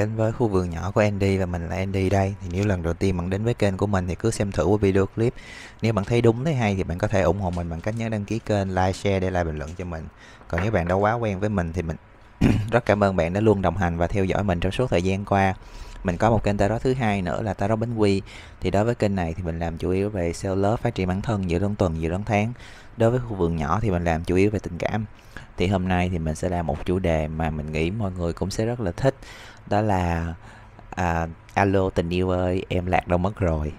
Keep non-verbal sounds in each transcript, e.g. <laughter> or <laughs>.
đến với khu vườn nhỏ của Andy và mình là Andy đây. Thì nếu lần đầu tiên bạn đến với kênh của mình thì cứ xem thử video clip. Nếu bạn thấy đúng thấy hay thì bạn có thể ủng hộ mình bằng cách nhớ đăng ký kênh, like, share để lại bình luận cho mình. Còn nếu bạn đã quá quen với mình thì mình <coughs> rất cảm ơn bạn đã luôn đồng hành và theo dõi mình trong suốt thời gian qua mình có một kênh tarot thứ hai nữa là tarot bánh quy. Thì đối với kênh này thì mình làm chủ yếu về self love phát triển bản thân giữa đơn tuần giữa đơn tháng. Đối với khu vườn nhỏ thì mình làm chủ yếu về tình cảm. Thì hôm nay thì mình sẽ làm một chủ đề mà mình nghĩ mọi người cũng sẽ rất là thích. Đó là à, alo tình yêu ơi em lạc đâu mất rồi.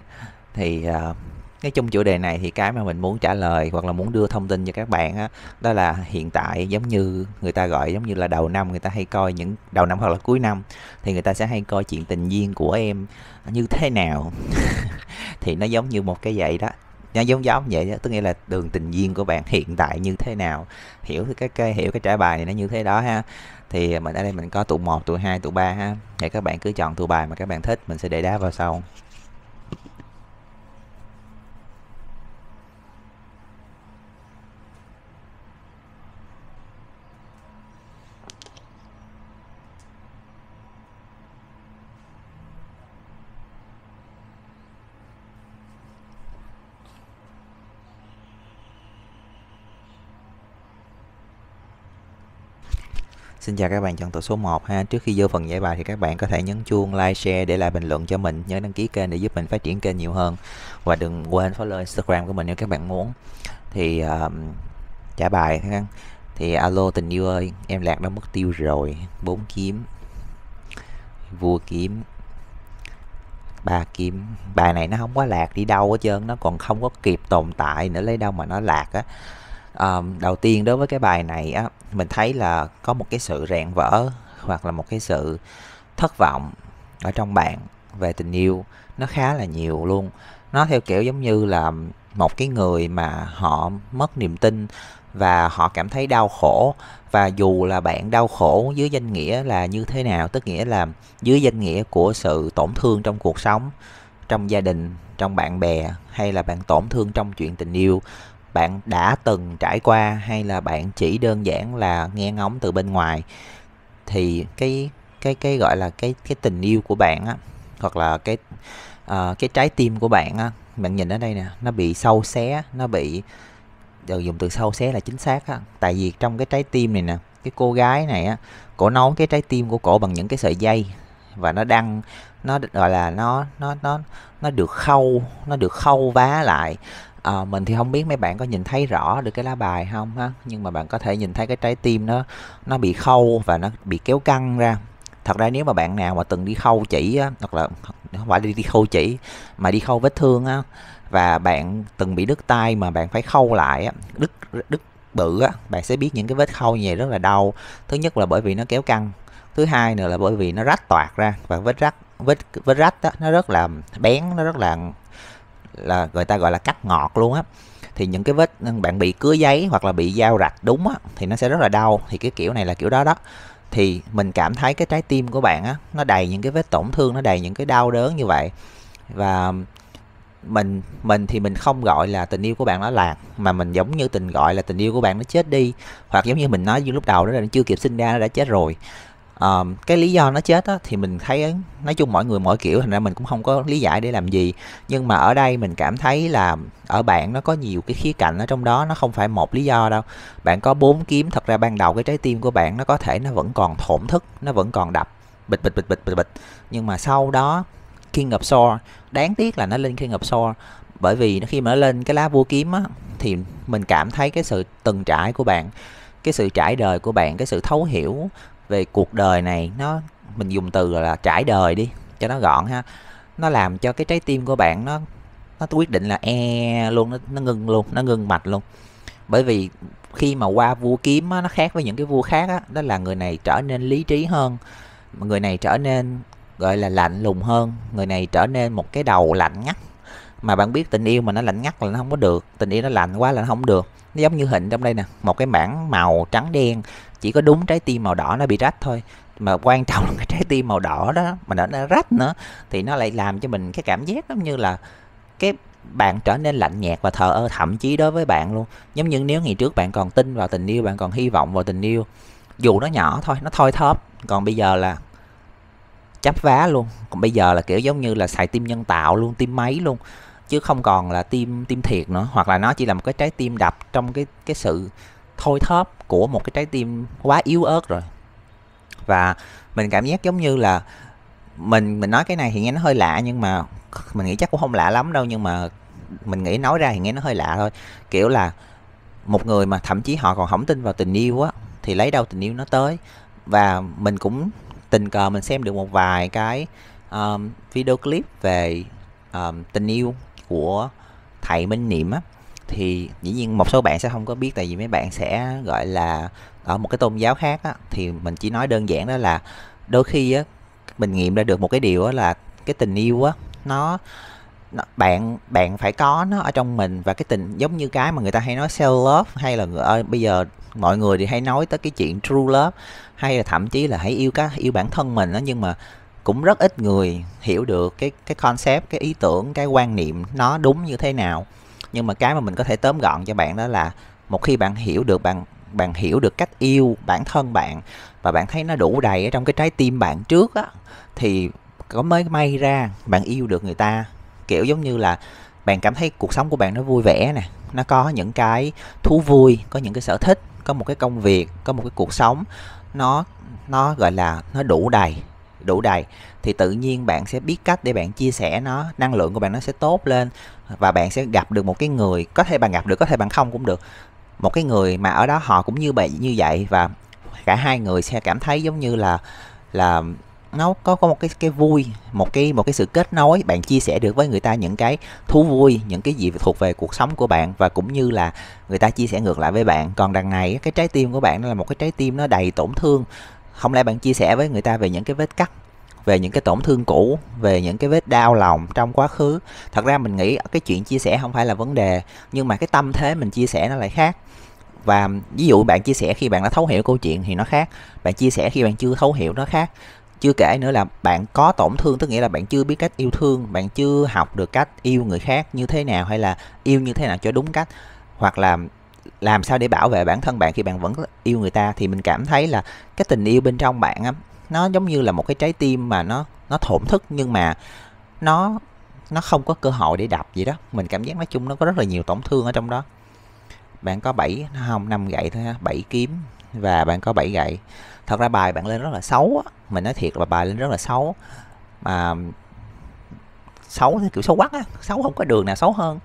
Thì à, nói chung chủ đề này thì cái mà mình muốn trả lời hoặc là muốn đưa thông tin cho các bạn á đó là hiện tại giống như người ta gọi giống như là đầu năm người ta hay coi những đầu năm hoặc là cuối năm thì người ta sẽ hay coi chuyện tình duyên của em như thế nào. <laughs> Thì nó giống như một cái vậy đó nó giống giống vậy đó tức nghĩa là đường tình duyên của bạn hiện tại như thế nào. Hiểu cái cái hiểu cái trả bài này nó như thế đó ha. Thì à, mình ở đây mình có tụ 1, tụ 2, tụ 3 ha. Để các bạn cứ chọn tụ bài mà các bạn thích mình sẽ để đá vào sau. Xin chào các bạn chọn tụ số 1 ha. Trước khi vô phần giải bài thì các bạn có thể nhấn chuông like, share để lại bình luận cho mình, nhớ đăng ký kênh để giúp mình phát triển kênh nhiều hơn và đừng quên follow Instagram của mình nếu các bạn muốn. Thì uh, trả bài ha. Thì alo tình yêu ơi, em lạc đã mất tiêu rồi. bốn kiếm. Vua kiếm. ba kiếm. Bài này nó không quá lạc đi đâu hết trơn, nó còn không có kịp tồn tại nữa lấy đâu mà nó lạc á um, đầu tiên đối với cái bài này á mình thấy là có một cái sự rạn vỡ hoặc là một cái sự thất vọng ở trong bạn về tình yêu. Nó khá là nhiều luôn. Nó theo kiểu giống như là một cái người mà họ mất niềm tin và họ cảm thấy đau khổ. Và dù là bạn đau khổ dưới danh nghĩa là như thế nào tức nghĩa là dưới danh nghĩa của sự tổn thương trong cuộc sống trong gia đình trong bạn bè hay là bạn tổn thương trong chuyện tình yêu bạn đã từng trải qua hay là bạn chỉ đơn giản là nghe ngóng từ bên ngoài thì cái cái cái gọi là cái cái tình yêu của bạn á hoặc là cái uh, cái trái tim của bạn á bạn nhìn ở đây nè nó bị sâu xé nó bị giờ dùng từ sâu xé là chính xác á. Tại vì trong cái trái tim này nè cái cô gái này á cổ nấu cái trái tim của cổ bằng những cái sợi dây và nó đăng nó gọi là nó nó nó nó được khâu nó được khâu vá lại à, mình thì không biết mấy bạn có nhìn thấy rõ được cái lá bài không ha? Nhưng mà bạn có thể nhìn thấy cái trái tim nó nó bị khâu và nó bị kéo căng ra. Thật ra nếu mà bạn nào mà từng đi khâu chỉ á, hoặc là không phải đi, đi khâu chỉ mà đi khâu vết thương á và bạn từng bị đứt tay mà bạn phải khâu lại á đứt đứt bự á bạn sẽ biết những cái vết khâu như vậy rất là đau. Thứ nhất là bởi vì nó kéo căng thứ hai nữa là bởi vì nó rách toạc ra và vết rách vết vết rách đó, nó rất là bén nó rất là là người ta gọi là cắt ngọt luôn á. Thì những cái vết, bạn bị cứa giấy hoặc là bị dao rạch đúng á, thì nó sẽ rất là đau. Thì cái kiểu này là kiểu đó đó. Thì mình cảm thấy cái trái tim của bạn á, nó đầy những cái vết tổn thương, nó đầy những cái đau đớn như vậy. Và mình mình thì mình không gọi là tình yêu của bạn nó lạc mà mình giống như tình, gọi là tình yêu của bạn nó chết đi. Hoặc giống như mình nói như lúc đầu đó là nó chưa kịp sinh ra, nó đã chết rồi um, cái lý do nó chết á, thì mình thấy nói chung mỗi người mỗi kiểu thành ra mình cũng không có lý giải để làm gì. Nhưng mà ở đây mình cảm thấy là ở bạn nó có nhiều cái khía cạnh ở trong đó nó không phải một lý do đâu. Bạn có bốn kiếm thật ra ban đầu cái trái tim của bạn nó có thể nó vẫn còn thổn thức nó vẫn còn đập bịch bịch bịch bịch bịch bịch. Nhưng mà sau đó King of Sword đáng tiếc là nó lên King of Sword bởi vì khi mà nó lên cái lá vua kiếm á thì mình cảm thấy cái sự từng trải của bạn cái sự trải đời của bạn cái sự thấu hiểu về cuộc đời này nó mình dùng từ là trải đời đi cho nó gọn ha. Nó làm cho cái trái tim của bạn nó nó quyết định là e luôn nó, nó ngưng luôn nó ngưng mạch luôn. Bởi vì khi mà qua vua kiếm á, nó khác với những cái vua khác á, đó là người này trở nên lý trí hơn người này trở nên gọi là lạnh lùng hơn người này trở nên một cái đầu lạnh ngắt. Mà bạn biết tình yêu mà nó lạnh ngắt là nó không có được tình yêu nó lạnh quá là nó không được. Nó giống như hình trong đây nè một cái mảng màu trắng đen chỉ có đúng trái tim màu đỏ nó bị rách thôi. Mà quan <laughs> trọng là cái trái tim màu đỏ đó mà nó, nó rách nữa thì nó lại làm cho mình cái cảm giác giống như là cái bạn trở nên lạnh nhạt và thờ ơ thậm chí đối với bạn luôn. Giống như nếu ngày trước bạn còn tin vào tình yêu bạn còn hy vọng vào tình yêu dù nó nhỏ thôi nó thôi thóp còn bây giờ là chắp vá luôn. Còn bây giờ là kiểu giống như là xài tim nhân tạo luôn tim máy luôn chứ không còn là tim tim thiệt nữa. Hoặc là nó chỉ là một cái trái tim đập trong cái cái sự thôi thóp của một cái trái tim quá yếu ớt rồi. Và mình cảm giác giống như là mình mình nói cái này thì nghe nó hơi lạ nhưng mà mình nghĩ chắc cũng không lạ lắm đâu nhưng mà mình nghĩ nói ra thì nghe nó hơi lạ thôi. Kiểu là một người mà thậm chí họ còn không tin vào tình yêu á thì lấy đâu tình yêu nó tới. Và mình cũng tình cờ mình xem được một vài cái um, video clip về um, tình yêu của thầy Minh Niệm á thì dĩ nhiên một số bạn sẽ không có biết tại vì mấy bạn sẽ gọi là ở một cái tôn giáo khác á thì mình chỉ nói đơn giản đó là đôi khi á mình nghiệm ra được một cái điều là cái tình yêu á nó, nó bạn bạn phải có nó ở trong mình và cái tình giống như cái mà người ta hay nói self love hay là người, bây giờ mọi người thì hay nói tới cái chuyện true love hay là thậm chí là hãy yêu cái yêu bản thân mình đó nhưng mà cũng rất ít người hiểu được cái cái concept cái ý tưởng cái quan niệm nó đúng như thế nào nhưng mà cái mà mình có thể tóm gọn cho bạn đó là một khi bạn hiểu được, bạn bạn hiểu được cách yêu bản thân bạn và bạn thấy nó đủ đầy ở trong cái trái tim bạn trước á, thì có mới may ra bạn yêu được người ta. Kiểu giống như là bạn cảm thấy cuộc sống của bạn nó vui vẻ nè, nó có những cái thú vui, có những cái sở thích, có một cái công việc, có một cái cuộc sống nó nó gọi là nó đủ đầy đủ đầy. Thì tự nhiên bạn sẽ biết cách để bạn chia sẻ nó, năng lượng của bạn nó sẽ tốt lên và bạn sẽ gặp được một cái người, có thể bạn gặp được, có thể bạn không cũng được. Một cái người mà ở đó họ cũng như vậy như vậy và cả hai người sẽ cảm thấy giống như là là nó có có một cái cái vui, một cái một cái sự kết nối. Bạn chia sẻ được với người ta những cái thú vui, những cái gì thuộc về cuộc sống của bạn và cũng như là người ta chia sẻ ngược lại với bạn. Còn đằng này cái trái tim của bạn nó là một cái trái tim nó đầy tổn thương. Không lẽ bạn chia sẻ với người ta về những cái vết cắt? Về những cái tổn thương cũ, về những cái vết đau lòng trong quá khứ. Thật ra mình nghĩ cái chuyện chia sẻ không phải là vấn đề, nhưng mà cái tâm thế mình chia sẻ nó lại khác. Và ví dụ bạn chia sẻ khi bạn đã thấu hiểu câu chuyện thì nó khác, bạn chia sẻ khi bạn chưa thấu hiểu nó khác. Chưa kể nữa là bạn có tổn thương, tức nghĩa là bạn chưa biết cách yêu thương, bạn chưa học được cách yêu người khác như thế nào hay là yêu như thế nào cho đúng cách, hoặc là làm sao để bảo vệ bản thân bạn khi bạn vẫn yêu người ta, thì mình cảm thấy là cái tình yêu bên trong bạn á nó giống như là một cái trái tim mà nó nó thổn thức nhưng mà nó nó không có cơ hội để đập gì đó. Mình cảm giác nói chung nó có rất là nhiều tổn thương ở trong đó. Bạn có 7 không năm gậy thôi ha 7 kiếm và bạn có 7 gậy. Thật ra bài bạn lên rất là xấu á. Mình nói thiệt là bài lên rất là xấu. Mà xấu kiểu xấu quắc á xấu không có đường nào xấu hơn.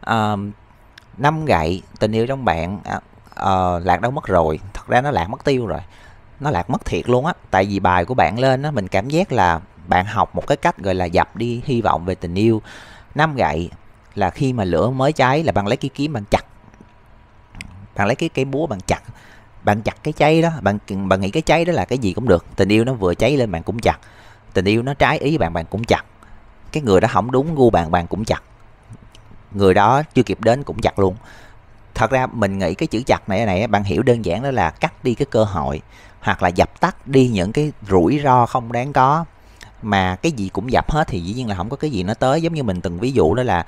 À, năm gậy tình yêu trong bạn à, à, lạc đâu mất rồi. Thật ra nó lạc mất tiêu rồi nó lạc mất thiệt luôn á. Tại vì bài của bạn lên á, mình cảm giác là bạn học một cái cách, gọi là, dập đi hy vọng về tình yêu. Năm gậy là khi mà lửa mới cháy là bạn lấy cái kiếm bạn chặt. Bạn lấy cái cây búa bạn chặt. Bạn chặt cái cháy đó, bạn bạn nghĩ cái cháy đó là cái gì cũng được. Tình yêu nó vừa cháy lên bạn cũng chặt. Tình yêu nó trái ý bạn bạn cũng chặt. Cái người đó không đúng gu bạn bạn cũng chặt. Người đó chưa kịp đến cũng chặt luôn. Thật ra mình nghĩ cái chữ chặt này này bạn hiểu đơn giản đó là cắt đi cái cơ hội hoặc là dập tắt đi những cái rủi ro không đáng có. Mà cái gì cũng dập hết thì dĩ nhiên là không có cái gì nó tới. Giống như mình từng ví dụ đó là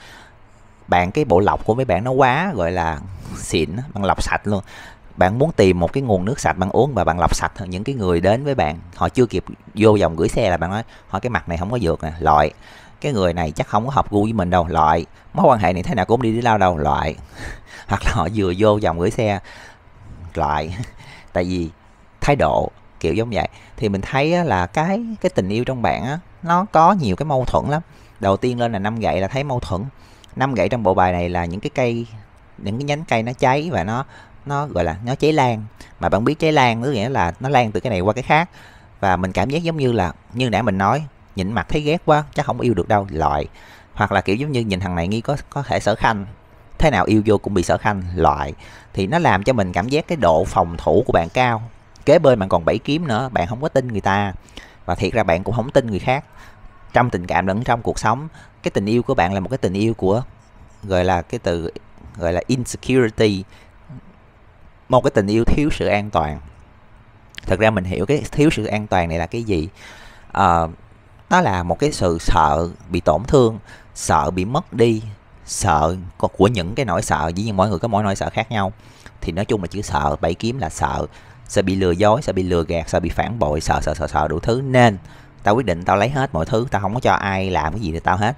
bạn, cái bộ lọc của mấy bạn nó quá, gọi là xịn bằng lọc sạch luôn. Bạn muốn tìm một cái nguồn nước sạch bạn uống và bạn lọc sạch những cái người đến với bạn, họ chưa kịp vô dòng gửi xe là bạn nói hỏi cái mặt này không có dược nè, loại. Cái người này chắc không có hợp gu với mình đâu, loại. Mối quan hệ này thế nào cũng đi đi lao đâu, loại. <laughs> Hoặc là họ vừa vô dòng gửi xe, loại. <laughs> Tại vì thái độ, kiểu giống vậy. Thì mình thấy là cái cái tình yêu trong bạn á, nó có nhiều cái mâu thuẫn lắm. Đầu tiên lên là năm gậy là thấy mâu thuẫn. Năm gậy trong bộ bài này là những cái cây, những cái nhánh cây nó cháy và nó nó, gọi là, nó cháy lan. Mà bạn biết cháy lan có nghĩa là nó lan từ cái này qua cái khác. Và mình cảm giác giống như là, như nãy mình nói, nhìn mặt thấy ghét quá, chắc không yêu được đâu, loại. Hoặc là kiểu giống như nhìn thằng này nghi có có thể sở khanh, thế nào yêu vô cũng bị sở khanh, loại. Thì nó làm cho mình cảm giác cái độ phòng thủ của bạn cao kế bên bạn còn bảy kiếm nữa bạn không có tin người ta. Và thiệt ra bạn cũng không tin người khác. Trong tình cảm lẫn trong cuộc sống cái tình yêu của bạn là một cái tình yêu của gọi là cái từ gọi là insecurity. Một cái tình yêu thiếu sự an toàn. Thật ra mình hiểu cái thiếu sự an toàn này là cái gì? À, nó là một cái sự sợ bị tổn thương sợ bị mất đi sợ của những cái nỗi sợ. Dĩ nhiên mỗi người có mỗi nỗi sợ khác nhau. Thì nói chung là chữ sợ bảy kiếm là sợ sợ bị lừa dối sợ bị lừa gạt, sợ bị phản bội, sợ sợ sợ sợ đủ thứ. Nên, tao quyết định tao lấy hết mọi thứ, tao không có cho ai làm cái gì để tao hết.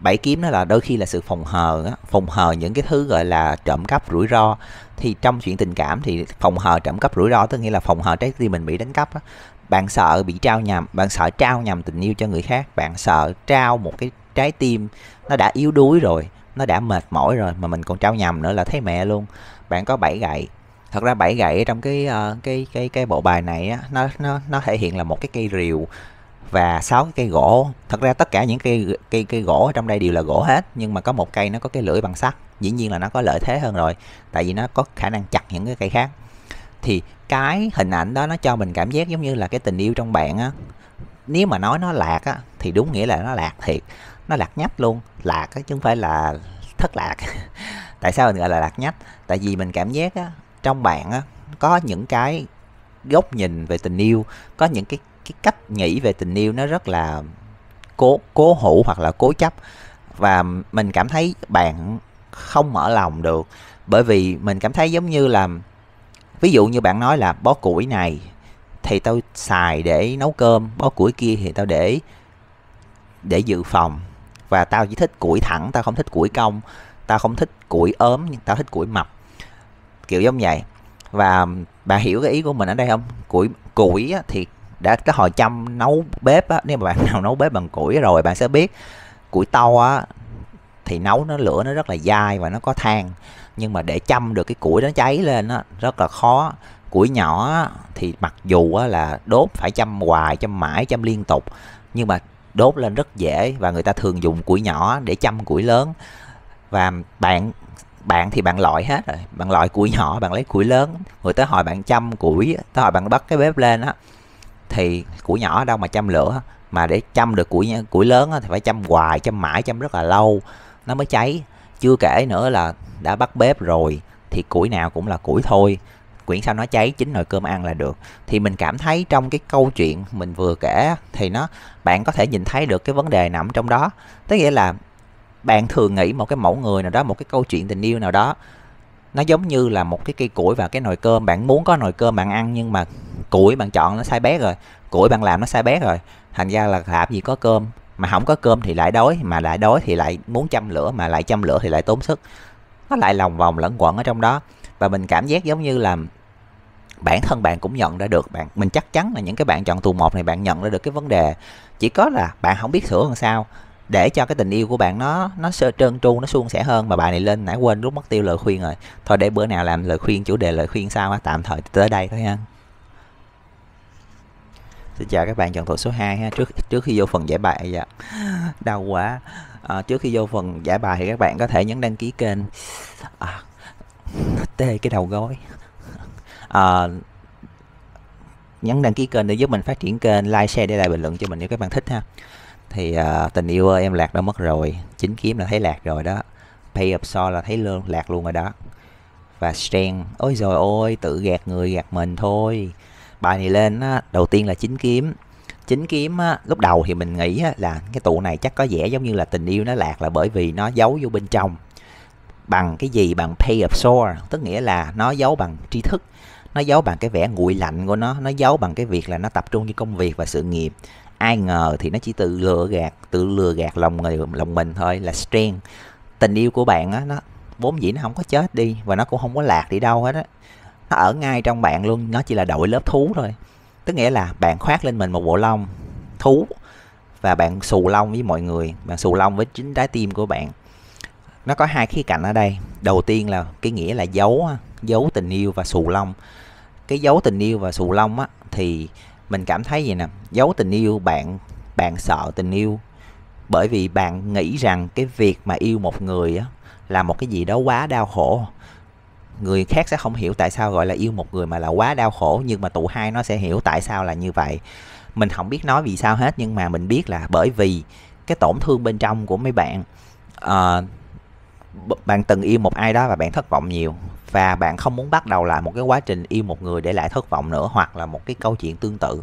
Bảy kiếm đó là đôi khi là sự phòng hờ á, phòng hờ những cái thứ gọi là trộm cắp, rủi ro. Thì trong chuyện tình cảm thì phòng hờ trộm cắp, rủi ro, tức nghĩa là phòng hờ trái tim mình bị đánh cắp á. Bạn sợ bị trao nhầm, bạn sợ trao nhầm tình yêu cho người khác, bạn sợ trao một cái trái tim nó đã yếu đuối rồi, nó đã mệt mỏi rồi mà mình còn trao nhầm nữa là thấy mẹ luôn. Bạn có bảy gậy thật ra bảy gậy trong cái uh, cái cái cái bộ bài này á nó nó nó thể hiện là một cái cây rìu và sáu cái cây gỗ. Thật ra tất cả những cây cây cây gỗ ở trong đây đều là gỗ hết nhưng mà có một cây nó có cái lưỡi bằng sắt. Dĩ nhiên là nó có lợi thế hơn rồi tại vì nó có khả năng chặt những cái cây khác. Thì cái hình ảnh đó nó cho mình cảm giác giống như là cái tình yêu trong bạn á. Nếu mà nói nó lạc á thì đúng nghĩa là nó lạc thiệt nó lạc nhách luôn. Lạc á chứ không phải là thất lạc. <laughs> Tại sao mình gọi là lạc nhách? Tại vì mình cảm giác á trong bạn á, có những cái góc nhìn về tình yêu, có những cái cái cách nghĩ về tình yêu nó rất là cố cố hữu hoặc là cố chấp. Và mình cảm thấy bạn không mở lòng được, bởi vì mình cảm thấy giống như là, ví dụ như bạn nói là bó củi này thì tao xài để nấu cơm, bó củi kia thì tao để để dự phòng. Và tao chỉ thích củi thẳng, tao không thích củi cong, tao không thích củi ốm nhưng tao thích củi mập kiểu giống vậy. Và bà hiểu cái ý của mình ở đây không? Củi củi á, thì đã cái hồi chăm nấu bếp á nếu mà bạn nào nấu bếp bằng củi rồi bạn sẽ biết. Củi to á thì nấu nó lửa nó rất là dai và nó có than. Nhưng mà để chăm được cái củi nó cháy lên á rất là khó. Củi nhỏ á, thì mặc dù á, là đốt phải chăm hoài chăm mãi chăm liên tục nhưng mà đốt lên rất dễ và người ta thường dùng củi nhỏ để chăm củi lớn. Và bạn bạn thì bạn loại hết rồi. Bạn loại củi nhỏ bạn lấy củi lớn. Người tới hỏi bạn chăm củi tới hỏi bạn bắt cái bếp lên á thì củi nhỏ đâu mà chăm lửa. Mà để chăm được củi củi lớn á, thì phải chăm hoài chăm mãi chăm rất là lâu. Nó mới cháy. Chưa kể nữa là đã bắt bếp rồi thì củi nào cũng là củi thôi. Quyển sao nó cháy chính nồi cơm ăn là được. Thì mình cảm thấy trong cái câu chuyện mình vừa kể thì nó bạn có thể nhìn thấy được cái vấn đề nằm trong đó. Tức nghĩa là bạn thường nghĩ một cái mẫu người nào đó, một cái câu chuyện tình yêu nào đó, nó giống như là một cái cây củi và cái nồi cơm. Bạn muốn có nồi cơm bạn ăn nhưng mà củi bạn chọn nó sai bét rồi, củi bạn làm nó sai bét rồi. Thành ra là làm gì có cơm, mà không có cơm thì lại đói, mà lại đói thì lại muốn châm lửa, mà lại châm lửa thì lại tốn sức. Nó lại lòng vòng lẫn quẩn ở trong đó. Và mình cảm giác giống như là bản thân bạn cũng nhận ra được bạn. Mình chắc chắn là những cái bạn chọn tù một này bạn nhận ra được cái vấn đề. Chỉ có là bạn không biết sửa làm sao để cho cái tình yêu của bạn nó nó sơ trơn tru nó suôn sẻ hơn. Mà bài này lên nãy quên rút mất tiêu lời khuyên rồi. Thôi để bữa nào làm lời khuyên chủ đề lời khuyên sao á tạm thời tới đây thôi ha. Xin chào các bạn chọn thuộc số 2 ha. Trước trước khi vô phần giải bài dạ. đau quá. À, trước khi vô phần giải bài thì các bạn có thể nhấn đăng ký kênh. À, tê cái đầu gối. À, nhấn đăng ký kênh để giúp mình phát triển kênh. Like share để lại bình luận cho mình nếu các bạn thích ha thì uh, tình yêu ơi em lạc đã mất rồi. Chính kiếm là thấy lạc rồi đó. Pay up so là thấy lương lạc luôn rồi đó. Và strength ôi rồi ôi tự gạt người gạt mình thôi. Bài này lên á, đầu tiên là chính kiếm. Chính kiếm á, lúc đầu thì mình nghĩ á, là cái tụ này chắc có vẻ giống như là tình yêu nó lạc là bởi vì nó giấu vô bên trong. Bằng cái gì? Bằng pay of sore tức nghĩa là nó giấu bằng tri thức nó giấu bằng cái vẻ nguội lạnh của nó nó giấu bằng cái việc là nó tập trung cho công việc và sự nghiệp ai ngờ thì nó chỉ tự lừa gạt, tự lừa gạt lòng người, lòng mình thôi, là strength. Tình yêu của bạn á, nó vốn dĩ nó không có chết đi và nó cũng không có lạc đi đâu hết á. Nó ở ngay trong bạn luôn, nó chỉ là đội lớp thú thôi. Tức nghĩa là bạn khoác lên mình một bộ lông thú và bạn xù lông với mọi người, bạn xù lông với chính trái tim của bạn. Nó có hai khía cạnh ở đây. Đầu tiên là cái nghĩa là giấu giấu tình yêu và xù lông. Cái giấu tình yêu và xù lông á, thì mình cảm thấy gì nè giấu tình yêu bạn bạn sợ tình yêu. Bởi vì bạn nghĩ rằng cái việc mà yêu một người á là một cái gì đó quá đau khổ. Người khác sẽ không hiểu tại sao gọi là yêu một người mà là quá đau khổ nhưng mà tụ hai nó sẽ hiểu tại sao là như vậy. Mình không biết nói vì sao hết nhưng mà mình biết là bởi vì cái tổn thương bên trong của mấy bạn uh, bạn từng yêu một ai đó và bạn thất vọng nhiều và bạn không muốn bắt đầu lại một cái quá trình yêu một người để lại thất vọng nữa hoặc là một cái câu chuyện tương tự.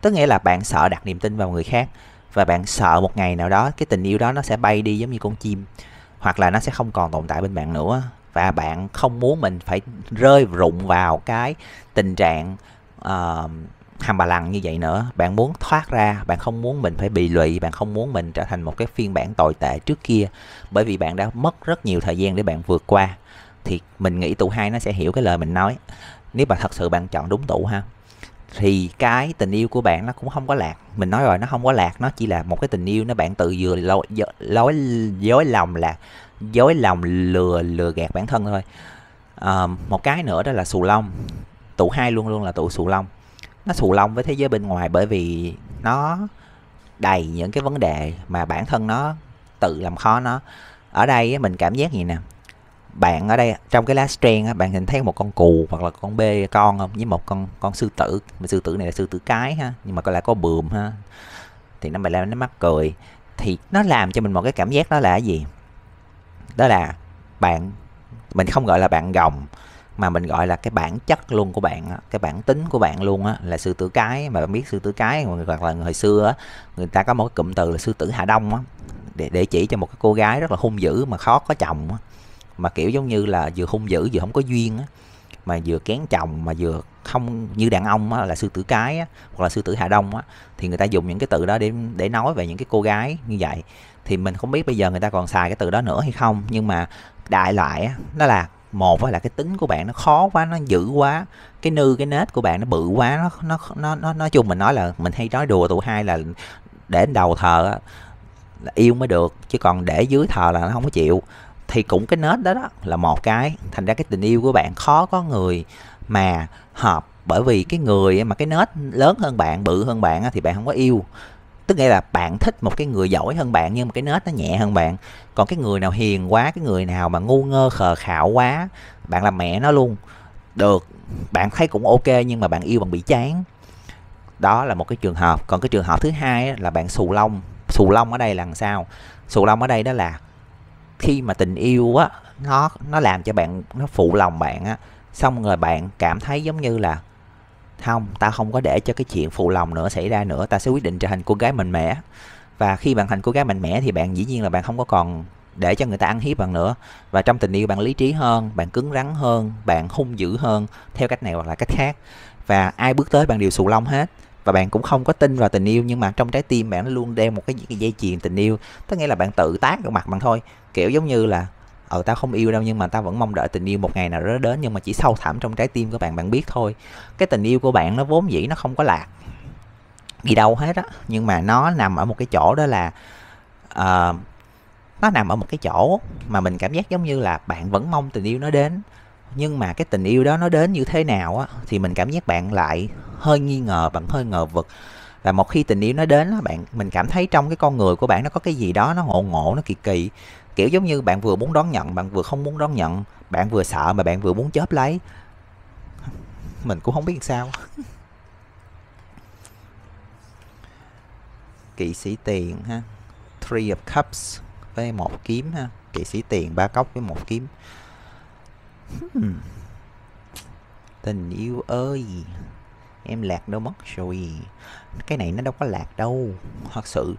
Tức nghĩa là bạn sợ đặt niềm tin vào người khác và bạn sợ một ngày nào đó cái tình yêu đó nó sẽ bay đi giống như con chim hoặc là nó sẽ không còn tồn tại bên bạn nữa. Và bạn không muốn mình phải rơi rụng vào cái tình trạng uh, hàm bà lằng như vậy nữa. Bạn muốn thoát ra bạn không muốn mình phải bị lụy bạn không muốn mình trở thành một cái phiên bản tồi tệ trước kia bởi vì bạn đã mất rất nhiều thời gian để bạn vượt qua thì mình nghĩ tụ hai nó sẽ hiểu cái lời mình nói. Nếu mà thật sự bạn chọn đúng tụ ha thì cái tình yêu của bạn nó cũng không có lạc. Mình nói rồi nó không có lạc nó chỉ là một cái tình yêu nó bạn tự vừa lối lối dối lòng là dối lòng lừa lừa gạt bản thân thôi. À, một cái nữa đó là xù lông. Tụ hai luôn luôn là tụ xù lông. Nó xù lông với thế giới bên ngoài bởi vì nó đầy những cái vấn đề mà bản thân nó tự làm khó nó. Ở đây mình cảm giác gì nè? Bạn ở đây trong cái lá strand á, bạn nhìn thấy một con cù hoặc là con bê con không? Với một con con sư tử. Mà sư tử này là sư tử cái ha nhưng mà có lại có bườm ha. Thì nó mày làm nó mắc cười. Thì nó làm cho mình một cái cảm giác đó là cái gì? Đó là bạn mình không gọi là bạn gồng mà mình gọi là cái bản chất luôn của bạn cái bản tính của bạn luôn á là sư tử cái. Mà bạn biết sư tử cái hoặc là hồi xưa á người ta có một cái cụm từ là sư tử hà đông á để để chỉ cho một cái cô gái rất là hung dữ mà khó có chồng á mà kiểu giống như là vừa hung dữ vừa không có duyên á mà vừa kén chồng mà vừa không như đàn ông á, là sư tử cái á, hoặc là sư tử hà đông á thì người ta dùng những cái từ đó để để nói về những cái cô gái như vậy. Thì mình không biết bây giờ người ta còn xài cái từ đó nữa hay không nhưng mà đại loại á, nó là một là cái tính của bạn nó khó quá nó dữ quá cái nư cái nết của bạn nó bự quá nó nó nó nó nói chung mình nói là mình hay nói đùa tụi hai là để đầu thờ á, là yêu mới được chứ còn để dưới thờ là nó không có chịu thì cũng cái nết đó đó là một cái. Thành ra cái tình yêu của bạn khó có người mà hợp. Bởi vì cái người mà cái nết lớn hơn bạn, bự hơn bạn thì bạn không có yêu. Tức nghĩa là bạn thích một cái người giỏi hơn bạn nhưng mà cái nết nó nhẹ hơn bạn. Còn cái người nào hiền quá, cái người nào mà ngu ngơ khờ khạo quá, bạn làm mẹ nó luôn. Được, bạn thấy cũng ok nhưng mà bạn yêu bằng bị chán. Đó là một cái trường hợp. Còn cái trường hợp thứ hai là bạn xù lông. Xù lông ở đây là làm sao? Xù lông ở đây đó là khi mà tình yêu á nó nó làm cho bạn nó phụ lòng bạn á xong rồi bạn cảm thấy giống như là không ta không có để cho cái chuyện phụ lòng nữa xảy ra nữa ta sẽ quyết định trở thành cô gái mạnh mẽ. Và khi bạn thành cô gái mạnh mẽ thì bạn dĩ nhiên là bạn không có còn để cho người ta ăn hiếp bạn nữa. Và trong tình yêu bạn lý trí hơn bạn cứng rắn hơn bạn hung dữ hơn theo cách này hoặc là cách khác. Và ai bước tới bạn đều xù lông hết. Và bạn cũng không có tin vào tình yêu nhưng mà trong trái tim bạn luôn đeo một cái, cái dây chuyền tình yêu. Tức nghĩa là bạn tự tác vào mặt bạn thôi kiểu giống như là ờ tao không yêu đâu nhưng mà tao vẫn mong đợi tình yêu một ngày nào đó đến nhưng mà chỉ sâu thẳm trong trái tim của bạn bạn biết thôi. Cái tình yêu của bạn nó vốn dĩ nó không có lạc đi đâu hết á nhưng mà nó nằm ở một cái chỗ đó là uh, nó nằm ở một cái chỗ mà mình cảm giác giống như là bạn vẫn mong tình yêu nó đến. Nhưng mà cái tình yêu đó nó đến như thế nào á thì mình cảm giác bạn lại hơi nghi ngờ bạn hơi ngờ vực. Và một khi tình yêu nó đến á bạn mình cảm thấy trong cái con người của bạn nó có cái gì đó nó ngộ ngộ nó kỳ kỳ kiểu giống như bạn vừa muốn đón nhận, bạn vừa không muốn đón nhận, bạn vừa sợ mà bạn vừa muốn chớp lấy. Mình cũng không biết sao. <laughs> Kỵ sĩ tiền ha. Three of cups với một kiếm ha. Kỵ sĩ tiền ba cốc với một kiếm. Hmm. tình yêu ơi, em lạc đâu mất rồi. Cái này nó đâu có lạc đâu, thật sự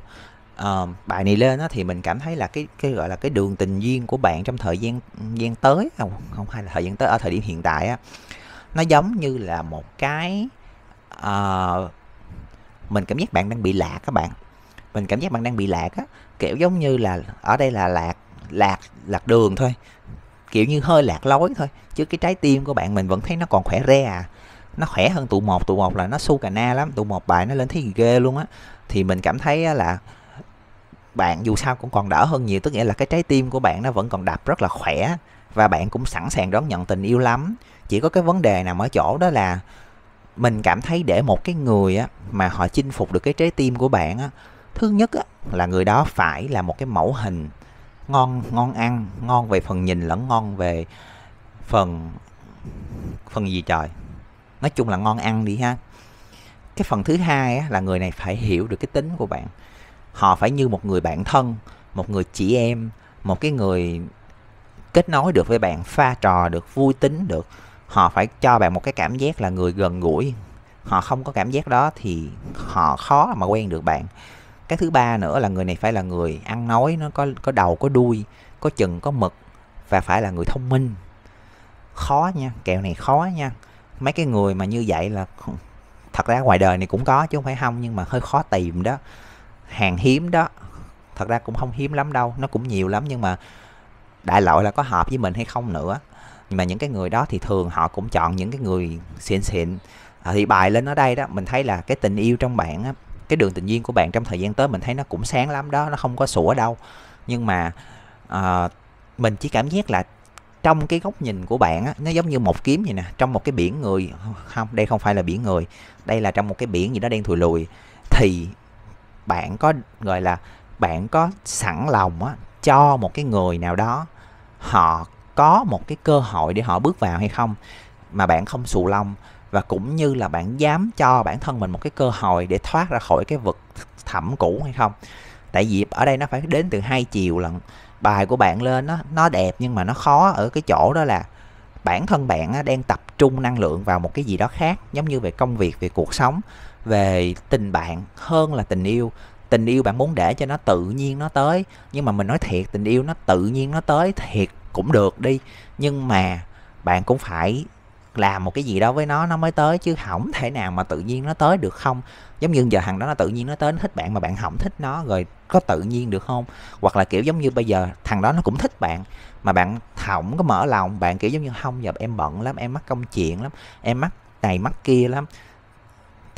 uh, bài này lên á, thì mình cảm thấy là cái cái gọi là cái đường tình duyên của bạn trong thời gian gian tới không không hay là thời gian tới ở thời điểm hiện tại á nó giống như là một cái uh, mình cảm giác bạn đang bị lạc các bạn. Mình cảm giác bạn đang bị lạc á kiểu giống như là ở đây là lạc lạc lạc đường thôi. Kiểu như hơi lạc lối thôi chứ cái trái tim của bạn mình vẫn thấy nó còn khỏe re à. Nó khỏe hơn tụ một tụ một là nó su cà na lắm tụ một bài nó lên thấy ghê luôn á. Thì mình cảm thấy là bạn dù sao cũng còn đỡ hơn nhiều. Tức nghĩa là cái trái tim của bạn nó vẫn còn đập rất là khỏe và bạn cũng sẵn sàng đón nhận tình yêu lắm. Chỉ có cái vấn đề nằm ở chỗ đó là mình cảm thấy để một cái người á mà họ chinh phục được cái trái tim của bạn á thứ nhất á là người đó phải là một cái mẫu hình ngon ngon ăn ngon về phần nhìn lẫn ngon về phần phần gì trời. Nói chung là ngon ăn đi ha. Cái phần thứ hai á, là người này phải hiểu được cái tính của bạn họ phải như một người bạn thân, một người chị em, một cái người kết nối được với bạn, pha trò được, vui tính được. Họ phải cho bạn một cái cảm giác là người gần gũi. Họ không có cảm giác đó thì họ khó mà quen được bạn. Cái thứ ba nữa là người này phải là người ăn nói, nó có có đầu, có đuôi, có chừng, có mực và phải là người thông minh. Khó nha, kẹo này khó nha. Mấy cái người mà như vậy là, thật ra ngoài đời này cũng có chứ không phải không, nhưng mà hơi khó tìm đó hàng hiếm đó. Thật ra cũng không hiếm lắm đâu nó cũng nhiều lắm nhưng mà đại loại là có hợp với mình hay không nữa. Nhưng mà những cái người đó thì thường họ cũng chọn những cái người xịn xịn. À, thì bài lên ở đây đó mình thấy là cái tình yêu trong bạn á cái đường tình duyên của bạn trong thời gian tới mình thấy nó cũng sáng lắm đó nó không có sủa đâu. Nhưng mà à, mình chỉ cảm giác là trong cái góc nhìn của bạn á nó giống như một kiếm vậy nè trong một cái biển người. Không đây không phải là biển người đây là trong một cái biển gì đó đen thùi lùi. Thì bạn có, gọi là, bạn có sẵn lòng á, cho một cái người nào đó, họ có một cái cơ hội để họ bước vào hay không, mà bạn không xù lông, và cũng như là bạn dám cho bản thân mình một cái cơ hội để thoát ra khỏi cái vực thẳm cũ hay không. Tại vì ở đây nó phải đến từ hai chiều lận, bài của bạn lên nó nó đẹp nhưng mà nó khó ở cái chỗ đó là bản thân bạn đang tập trung năng lượng vào một cái gì đó khác, giống như về công việc, về cuộc sống về tình bạn hơn là tình yêu. Tình yêu bạn muốn để cho nó tự nhiên nó tới, nhưng mà mình nói thiệt, tình yêu nó tự nhiên nó tới thiệt cũng được đi. Nhưng mà bạn cũng phải làm một cái gì đó với nó nó mới tới, chứ không thể nào mà tự nhiên nó tới được không? Giống như giờ thằng đó nó tự nhiên nó tới, nó thích bạn mà bạn không thích nó, rồi có tự nhiên được không? Hoặc là, kiểu, giống như bây giờ thằng đó nó cũng thích bạn, mà bạn không có mở lòng, bạn, kiểu, giống như không giờ em bận lắm, em mắc công chuyện lắm, em mắc này mắc kia lắm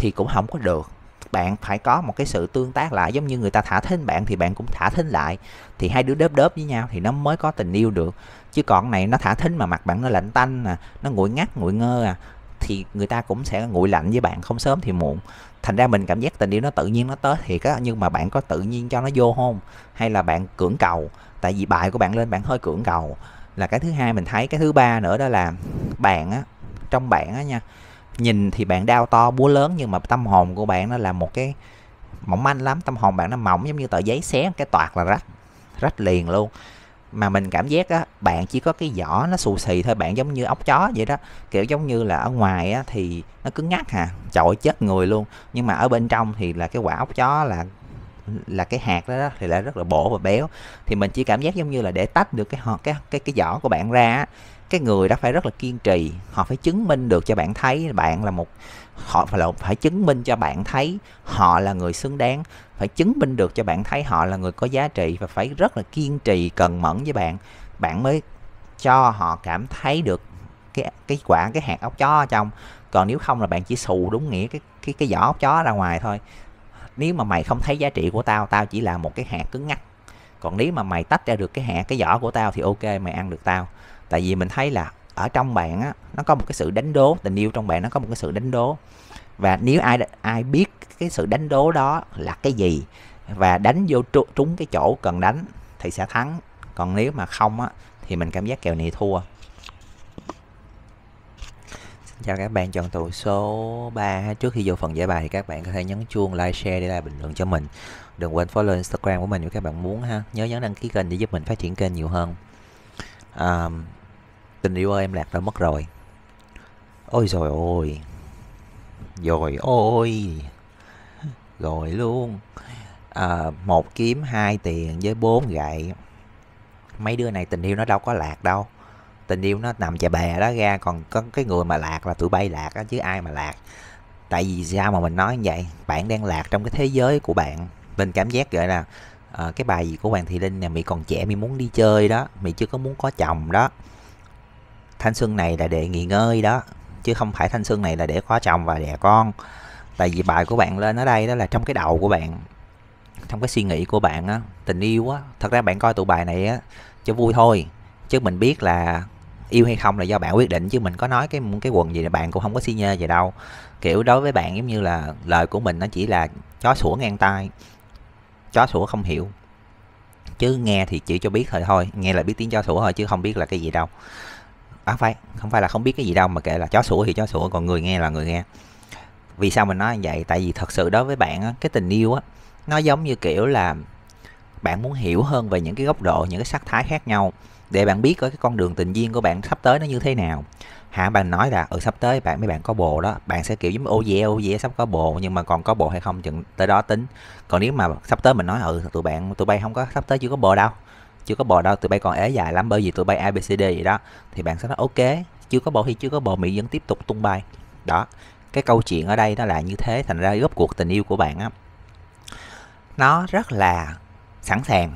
thì cũng không có được. Bạn phải có một cái sự tương tác lại, giống như người ta thả thính bạn thì bạn cũng thả thính lại. Thì hai đứa đớp đớp với nhau thì nó mới có tình yêu được. Chứ còn này nó thả thính mà mặt bạn nó lạnh tanh à nó nguội ngắt, nguội ngơ à thì người ta cũng sẽ nguội lạnh với bạn không sớm thì muộn. Thành ra mình cảm giác tình yêu nó tự nhiên nó tới thiệt á, nhưng mà bạn có tự nhiên cho nó vô không hay là bạn cưỡng cầu? Tại vì bài của bạn lên bạn hơi cưỡng cầu. Là cái thứ hai mình thấy, cái thứ ba nữa đó là bạn á, trong bạn á nha nhìn thì bạn đau to búa lớn nhưng mà tâm hồn của bạn nó là một cái mỏng manh lắm. Tâm hồn bạn nó mỏng giống như tờ giấy xé cái toạc là rách rách liền luôn. Mà mình cảm giác á bạn chỉ có cái vỏ nó xù xì thôi bạn giống như ốc chó vậy đó. Kiểu giống như là ở ngoài á thì nó cứng ngắc hà chọi chết người luôn. Nhưng mà ở bên trong thì là cái quả ốc chó là là cái hạt đó, đó thì lại rất là bổ và béo. Thì mình chỉ cảm giác giống như là để tách được cái cái cái cái vỏ của bạn ra cái người đó phải rất là kiên trì. Họ phải chứng minh được cho bạn thấy bạn là một, họ phải là, phải chứng minh cho bạn thấy họ là người xứng đáng, phải chứng minh được cho bạn thấy họ là người có giá trị và phải rất là kiên trì, cần mẫn với bạn. Bạn mới cho họ cảm thấy được cái cái quả, cái hạt ốc chó ở trong. Còn nếu không là bạn chỉ xù đúng nghĩa cái cái cái vỏ ốc chó ra ngoài thôi. Nếu mà mày không thấy giá trị của tao tao chỉ là một cái hạt cứng ngắc còn nếu mà mày tách ra được cái hạt, cái vỏ của tao thì ok, mày ăn được tao tại vì mình thấy là ở trong bạn á, nó có một cái sự đánh đố, tình yêu trong bạn nó có một cái sự đánh đố. Và nếu ai ai biết cái sự đánh đố đó là cái gì và đánh vô trúng cái chỗ cần đánh thì sẽ thắng. Còn nếu mà không á, thì mình cảm giác kèo này thua. Xin chào các bạn, chọn tụ số 3 trước khi vô phần giải bài thì các bạn có thể nhấn chuông like, share để lại bình luận cho mình. Đừng quên follow instagram của mình nếu các bạn muốn ha. Nhớ nhấn đăng ký kênh để giúp mình phát triển kênh nhiều hơn à, tình yêu ơi em lạc đã mất rồi. Ôi rồi ôi. Rồi ôi. Rồi luôn. À, một kiếm hai tiền với bốn gậy. Mấy đứa này tình yêu nó đâu có lạc đâu. Tình yêu nó nằm chà bè đó ra còn có cái người mà lạc là tụi bay lạc đó, chứ ai mà lạc. Tại vì sao mà mình nói như vậy? Bạn đang lạc trong cái thế giới của bạn. Mình cảm giác gọi là à, cái bài gì của hoàng thị linh nè mỹ còn trẻ mỹ muốn đi chơi đó mỹ chưa có muốn có chồng đó. Thanh xuân này là để nghỉ ngơi đó chứ không phải thanh xuân này là để có chồng và đẻ con. Tại vì bài của bạn lên ở đây đó là trong cái đầu của bạn trong cái suy nghĩ của bạn á tình yêu á. Thật ra bạn coi tụ bài này á cho vui thôi chứ mình biết là yêu hay không là do bạn quyết định chứ mình có nói cái cái quần gì là bạn cũng không có suy nhê gì đâu. Kiểu đối với bạn giống như là lời của mình nó chỉ là chó sủa ngang tai chó sủa không hiểu. Chứ nghe thì chỉ cho biết thôi thôi nghe là biết tiếng chó sủa thôi chứ không biết là cái gì đâu. À phải không phải là không biết cái gì đâu mà kệ là chó sủa thì chó sủa còn người nghe là người nghe. Vì sao mình nói như vậy? Tại vì thật sự đối với bạn á, cái tình yêu á nó giống như kiểu là bạn muốn hiểu hơn về những cái góc độ những cái sắc thái khác nhau để bạn biết có cái con đường tình duyên của bạn sắp tới nó như thế nào. Hả? Bạn nói là ở ừ, sắp tới bạn mấy bạn có bồ đó bạn sẽ kiểu giống ô dê ô dê sắp có bồ nhưng mà còn có bồ hay không chừng tới đó tính. Còn nếu mà sắp tới mình nói ừ tụi bạn tụi bay không có sắp tới chưa có bồ đâu chưa có bồ đâu tụi bay còn ế dài lắm bởi vì tụi bay abcd vậy đó thì bạn sẽ nói ok chưa có bồ thì chưa có bồ. Mỹ vẫn tiếp tục tung bay. Đó. Cái câu chuyện ở đây nó là như thế thành ra góp cuộc tình yêu của bạn á nó rất là sẵn sàng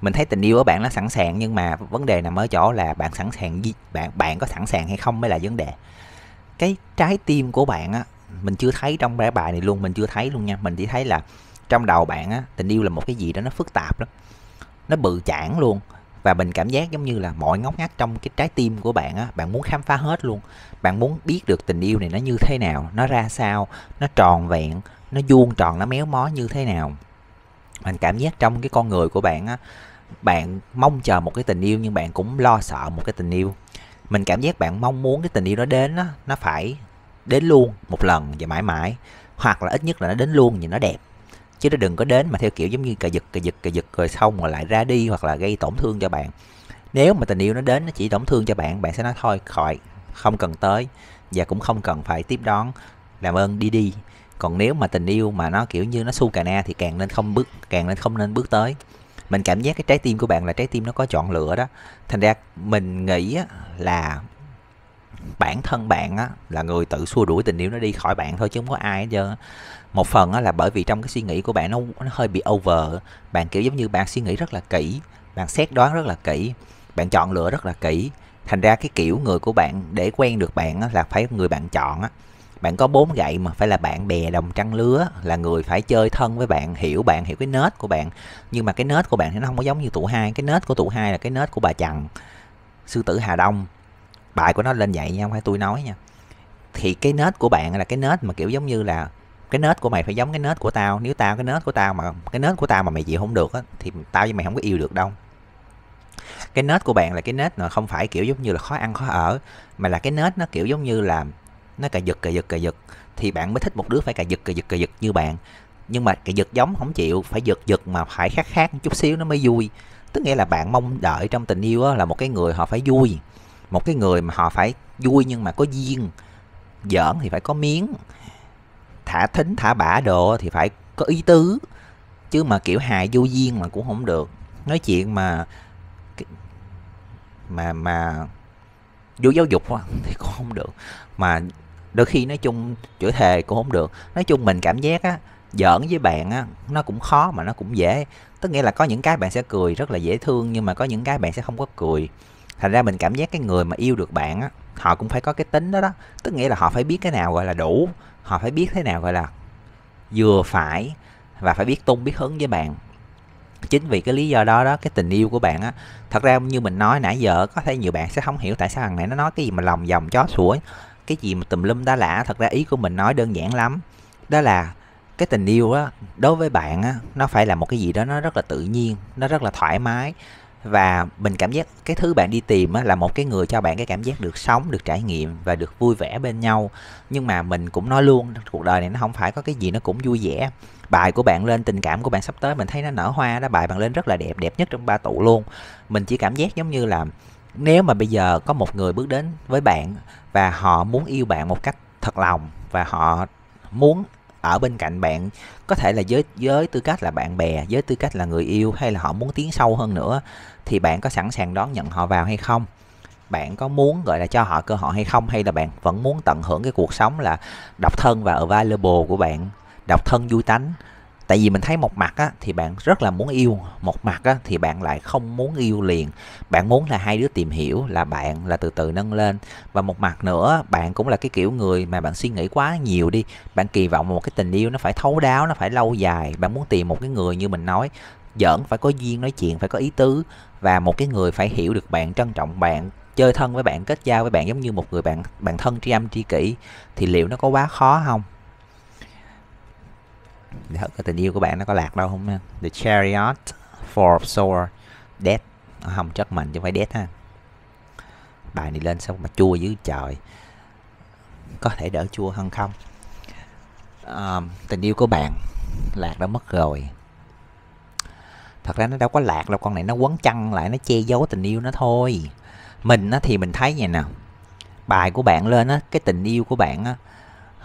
mình thấy tình yêu của bạn nó sẵn sàng, nhưng mà vấn đề nằm ở chỗ là bạn sẵn sàng gì bạn bạn có sẵn sàng hay không mới là vấn đề. Cái trái tim của bạn á, mình chưa thấy trong bài bài này luôn, mình chưa thấy luôn nha. Mình chỉ thấy là trong đầu bạn á, tình yêu là một cái gì đó nó phức tạp lắm. Nó bự chản luôn. Và mình cảm giác giống như là mọi ngóc ngách trong cái trái tim của bạn á, bạn muốn khám phá hết luôn. Bạn muốn biết được tình yêu này nó như thế nào, nó ra sao, nó tròn vẹn, nó vuông tròn, nó méo mó như thế nào mình cảm giác trong cái con người của bạn á, bạn mong chờ một cái tình yêu nhưng bạn cũng lo sợ một cái tình yêu. Mình cảm giác bạn mong muốn cái tình yêu đó đến á, nó phải đến luôn một lần và mãi mãi, hoặc là ít nhất là nó đến luôn nhìn nó đẹp. Chứ nó đừng có đến mà theo kiểu giống như cà giật cà giật cà giật rồi xong rồi lại ra đi hoặc là gây tổn thương cho bạn. Nếu mà tình yêu nó đến nó chỉ tổn thương cho bạn bạn sẽ nói thôi, khỏi, không cần tới và cũng không cần phải tiếp đón. Làm ơn, đi đi còn nếu mà tình yêu mà nó kiểu như nó su cà na thì càng nên không bước càng nên không nên bước tới. Mình cảm giác cái trái tim của bạn là trái tim nó có chọn lựa đó. Thành ra mình nghĩ là bản thân bạn á là người tự xua đuổi tình yêu nó đi khỏi bạn thôi chứ không có ai hết trơn một phần á là bởi vì trong cái suy nghĩ của bạn nó nó hơi bị over bạn kiểu giống như bạn suy nghĩ rất là kỹ bạn xét đoán rất là kỹ bạn chọn lựa rất là kỹ. Thành ra cái kiểu người của bạn để quen được bạn á, là phải người bạn chọn á bạn có bốn gậy mà phải là bạn bè đồng trăng lứa là người phải chơi thân với bạn hiểu bạn hiểu cái nết của bạn nhưng mà cái nết của bạn thì nó không có giống như tụ hai cái nết của tụ hai là cái nết của bà chằn sư tử hà đông bài của nó lên vậy nha không phải tôi nói nha thì cái nết của bạn là cái nết mà kiểu giống như là cái nết của mày phải giống cái nết của tao nếu tao cái nết của tao mà cái nết của tao mà mày chịu không được á thì tao với mày không có yêu được đâu cái nết của bạn là cái nết mà không phải kiểu giống như là khó ăn khó ở mà là cái nết nó kiểu giống như là nó cà giật cà giật cà giật. Thì bạn mới thích một đứa phải cà giật cà giật cà giật như bạn. Nhưng mà cà giật giống không chịu, phải giật giật mà phải khác khác một chút xíu nó mới vui. Tức nghĩa là bạn mong đợi trong tình yêu là một cái người họ phải vui. Một cái người mà họ phải vui nhưng mà có duyên. Giỡn thì phải có miếng. Thả thính, thả bả đồ thì phải có ý tứ. Chứ mà kiểu hài vô duyên mà cũng không được. Nói chuyện mà mà mà vô giáo dục thì cũng không được. Mà đôi khi nói chung chửi thề cũng không được. Nói chung mình cảm giác á, giỡn với bạn á, nó cũng khó mà nó cũng dễ. Tức nghĩa là có những cái bạn sẽ cười rất là dễ thương, nhưng mà có những cái bạn sẽ không có cười. Thành ra mình cảm giác cái người mà yêu được bạn á, họ cũng phải có cái tính đó đó. Tức nghĩa là họ phải biết cái nào gọi là đủ, họ phải biết thế nào gọi là vừa phải và phải biết tung, biết hứng với bạn. Chính vì cái lý do đó đó, cái tình yêu của bạn á, thật ra như mình nói nãy giờ, có thể nhiều bạn sẽ không hiểu tại sao thằng này nó nói cái gì mà lòng vòng chó sủa cái gì mà tùm lum đã lạ thật ra ý của mình nói đơn giản lắm. Đó là cái tình yêu á đối với bạn á nó phải là một cái gì đó nó rất là tự nhiên nó rất là thoải mái. Và mình cảm giác cái thứ bạn đi tìm á, là một cái người cho bạn cái cảm giác được sống được trải nghiệm và được vui vẻ bên nhau. Nhưng mà mình cũng nói luôn cuộc đời này nó không phải có cái gì nó cũng vui vẻ. Bài của bạn lên tình cảm của bạn sắp tới mình thấy nó nở hoa đó. Bài bạn lên rất là đẹp đẹp nhất trong ba tụ luôn. Mình chỉ cảm giác giống như là nếu mà bây giờ có một người bước đến với bạn và họ muốn yêu bạn một cách thật lòng. Và họ muốn ở bên cạnh bạn. Có thể là với với tư cách là bạn bè với tư cách là người yêu, hay là họ muốn tiến sâu hơn nữa, thì bạn có sẵn sàng đón nhận họ vào hay không? Bạn có muốn gọi là cho họ cơ hội hay không? Hay là bạn vẫn muốn tận hưởng cái cuộc sống là độc thân và available của bạn, độc thân vui tánh? Tại vì mình thấy một mặt á, thì bạn rất là muốn yêu một mặt á, thì bạn lại không muốn yêu liền. Bạn muốn là hai đứa tìm hiểu là bạn là từ từ nâng lên. Và một mặt nữa bạn cũng là cái kiểu người mà bạn suy nghĩ quá nhiều đi. Bạn kỳ vọng một cái tình yêu nó phải thấu đáo nó phải lâu dài. Bạn muốn tìm một cái người như mình nói giỡn phải có duyên nói chuyện phải có ý tứ. Và một cái người phải hiểu được bạn trân trọng bạn chơi thân với bạn kết giao với bạn giống như một người bạn bạn thân tri âm tri kỷ. Thì liệu nó có quá khó không? Để cái tình yêu của bạn nó có lạc đâu không nha The Chariot for Soul Death. Ờ, không chất mình chứ không phải Death ha. Bài này lên xong mà chua dưới trời. Có thể đỡ chua hơn không? À, tình yêu của bạn lạc đã mất rồi. Thật ra nó đâu có lạc đâu con này nó quấn chăn lại nó che giấu tình yêu nó thôi. Mình á, thì mình thấy vậy nè. Bài của bạn lên á cái tình yêu của bạn á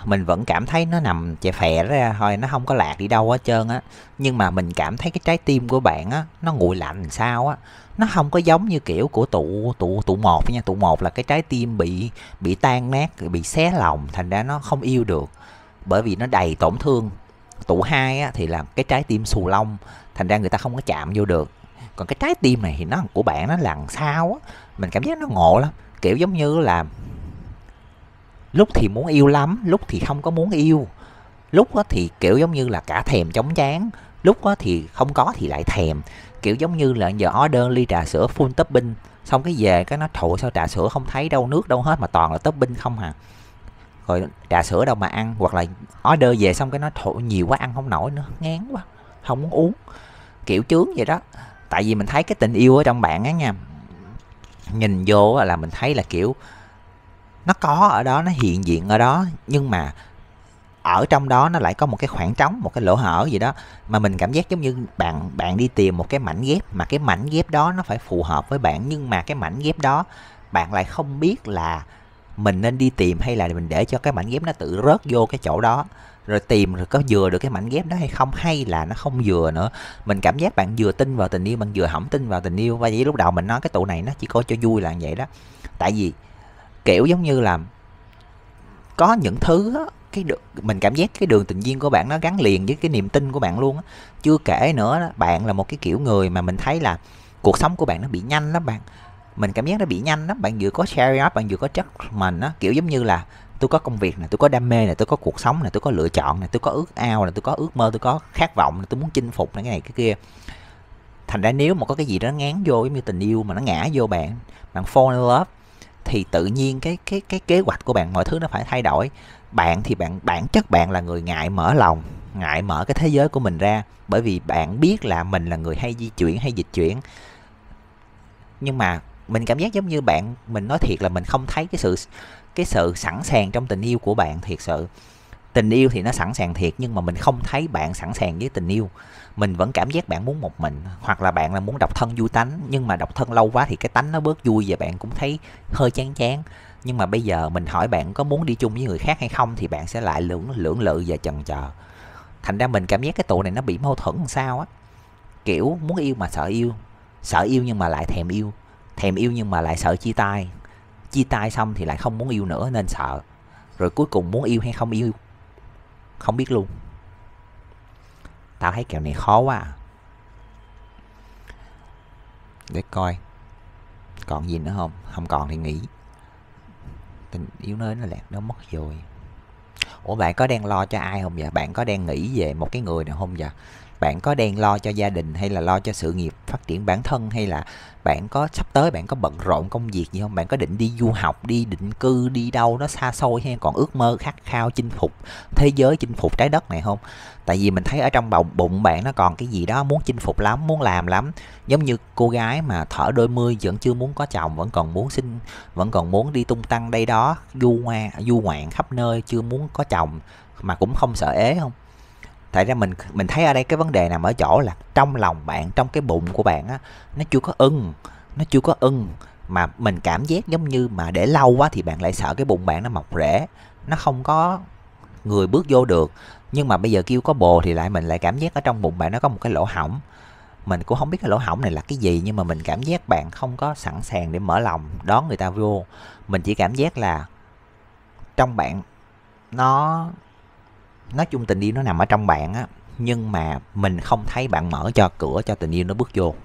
mình vẫn cảm thấy nó nằm chè phè ra thôi nó không có lạc đi đâu hết trơn á. Nhưng mà mình cảm thấy cái trái tim của bạn á nó nguội lạnh sao á. Nó không có giống như kiểu của tụ tụ tụ một nha. Tụ một là cái trái tim bị bị tan nát bị xé lòng thành ra nó không yêu được. Bởi vì nó đầy tổn thương. Tụ hai á, thì là cái trái tim xù lông thành ra người ta không có chạm vô được. Còn cái trái tim này thì nó của bạn nó làm sao á? Mình cảm giác nó ngộ lắm. Kiểu giống như là lúc thì muốn yêu lắm, lúc thì không có muốn yêu. Lúc á thì kiểu giống như là cả thèm chóng chán, lúc á thì không có thì lại thèm. Kiểu giống như là giờ order ly trà sữa full topping, xong cái về cái nó thụ sao trà sữa không thấy đâu, nước đâu hết mà toàn là topping không à. Rồi trà sữa đâu mà ăn, hoặc là order về xong cái nó thụ nhiều quá ăn không nổi nữa, ngán quá, không muốn uống. Kiểu chướng vậy đó. Tại vì mình thấy cái tình yêu ở trong bạn á nha, nhìn vô là mình thấy là kiểu nó có ở đó, nó hiện diện ở đó, nhưng mà ở trong đó nó lại có một cái khoảng trống, một cái lỗ hở gì đó mà mình cảm giác giống như bạn bạn đi tìm một cái mảnh ghép mà cái mảnh ghép đó nó phải phù hợp với bạn, nhưng mà cái mảnh ghép đó bạn lại không biết là mình nên đi tìm hay là mình để cho cái mảnh ghép nó tự rớt vô cái chỗ đó, rồi tìm rồi có vừa được cái mảnh ghép đó hay không, hay là nó không vừa nữa. Mình cảm giác bạn vừa tin vào tình yêu, bạn vừa không tin vào tình yêu. Và vậy lúc đầu mình nói cái tụ này nó chỉ có cho vui là vậy đó. Tại vì kiểu giống như là có những thứ á, cái được mình cảm giác cái đường tình duyên của bạn nó gắn liền với cái niềm tin của bạn luôn á. Chưa kể nữa đó, bạn là một cái kiểu người mà mình thấy là cuộc sống của bạn nó bị nhanh lắm bạn. Mình cảm giác nó bị nhanh lắm bạn vừa có share up bạn vừa có chất mình á. Kiểu giống như là tôi có công việc này tôi có đam mê này tôi có cuộc sống này tôi có lựa chọn này tôi có ước ao này tôi có ước mơ tôi có khát vọng này tôi muốn chinh phục này cái này cái kia. Thành ra nếu mà có cái gì đó ngán vô giống như tình yêu mà nó ngã vô bạn bạn fall in love thì tự nhiên cái cái cái kế hoạch của bạn, mọi thứ nó phải thay đổi. Bạn thì bạn, bản chất bạn là người ngại mở lòng, ngại mở cái thế giới của mình ra, bởi vì bạn biết là mình là người hay di chuyển, hay dịch chuyển. Nhưng mà mình cảm giác giống như bạn, mình nói thiệt là mình không thấy cái sự cái sự sẵn sàng trong tình yêu của bạn thiệt sự tình yêu thì nó sẵn sàng thiệt, nhưng mà mình không thấy bạn sẵn sàng với tình yêu. Mình vẫn cảm giác bạn muốn một mình, hoặc là bạn là muốn độc thân vui tánh, nhưng mà độc thân lâu quá thì cái tánh nó bớt vui và bạn cũng thấy hơi chán chán. Nhưng mà bây giờ mình hỏi bạn có muốn đi chung với người khác hay không thì bạn sẽ lại lưỡng lưỡng lự và chần chờ thành ra mình cảm giác cái tụ này nó bị mâu thuẫn làm sao á. Kiểu muốn yêu mà sợ yêu sợ yêu nhưng mà lại thèm yêu thèm yêu nhưng mà lại sợ chia tay. Chia tay xong thì lại không muốn yêu nữa nên sợ. Rồi cuối cùng muốn yêu hay không yêu không biết luôn. Tao thấy kèo này khó quá à. để coi. Còn gì nữa không? Không còn thì nghỉ. Tình yêu nơi nó lạc, nó mất rồi. Ủa, bạn có đang lo cho ai không vậy? Bạn có đang nghĩ về một cái người nào không vậy? Bạn có đang lo cho gia đình hay là lo cho sự nghiệp phát triển bản thân hay là bạn có sắp tới bạn có bận rộn công việc gì không? Bạn có định đi du học, đi định cư, đi đâu nó xa xôi hay còn ước mơ khát khao chinh phục, thế giới chinh phục trái đất này không? Tại vì mình thấy ở trong bụng bụng bạn nó còn cái gì đó muốn chinh phục lắm, muốn làm lắm. Giống như cô gái mà thở đôi mươi vẫn chưa muốn có chồng, vẫn còn muốn sinh, vẫn còn muốn đi tung tăng đây đó, du ngoa, du ngoạn khắp nơi, chưa muốn có chồng mà cũng không sợ ế không? Tại ra mình mình thấy ở đây cái vấn đề nằm ở chỗ là trong lòng bạn, trong cái bụng của bạn á, nó chưa có ưng, nó chưa có ưng. Mà mình cảm giác giống như mà để lâu quá thì bạn lại sợ cái bụng bạn nó mọc rễ, nó không có người bước vô được. Nhưng mà bây giờ kêu có bồ thì lại mình lại cảm giác ở trong bụng bạn nó có một cái lỗ hỏng mình cũng không biết cái lỗ hỏng này là cái gì, nhưng mà mình cảm giác bạn không có sẵn sàng để mở lòng đón người ta vô. Mình chỉ cảm giác là trong bạn nó nói chung tình yêu nó nằm ở trong bạn á, nhưng mà mình không thấy bạn mở cho cửa cho tình yêu nó bước vô.